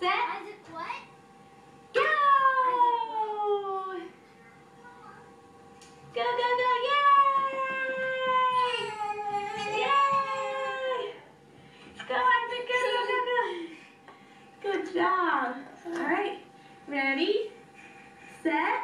set, Isaak, what? Go! Isaak. Go, go, go, yay! Yay! Go, Isaak, go, go, go, go. Good job. All right, ready, set,